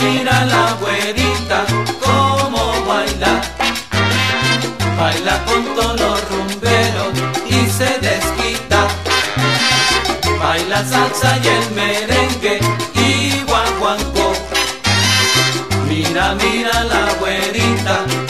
Mira, la güerita cómo baila. Baila con todos los rumberos y se desquita. Baila salsa y el merengue y guaguancó. Mira, mira la güerita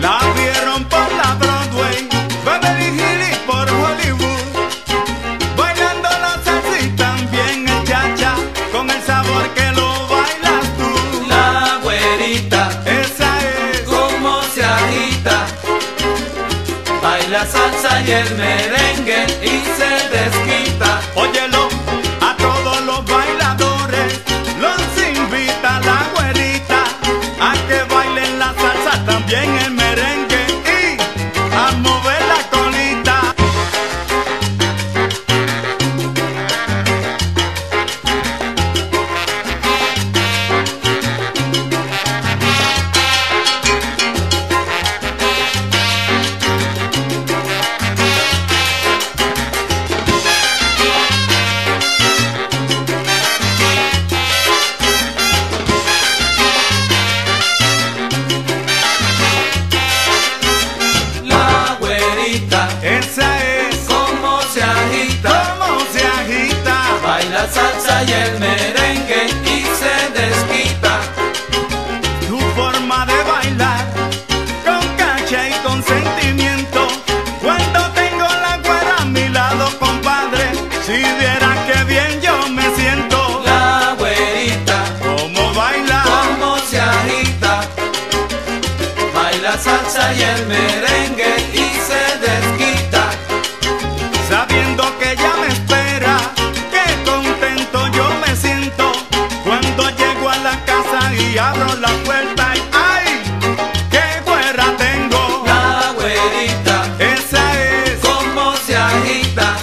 La vieron por la Broadway, Beverly Hills por Hollywood. Bailando la salsa y también el cha-cha, con el sabor que lo bailas tú. La güerita Esa es, cómo se agita. Baila salsa y el merengue Salsa y el merengue y se desquita. Tu forma de bailar con cacha y con sentimiento. Cuando tengo la güera a mi lado, compadre, si vieras que bien yo me siento. La güerita Como baila, cómo se agita. Baila salsa y el merengue abro la puerta y ¡ay! ¡Qué cuerda tengo! La güerita, esa es como se agita.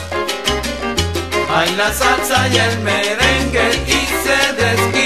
Hay la salsa y el merengue y se despide.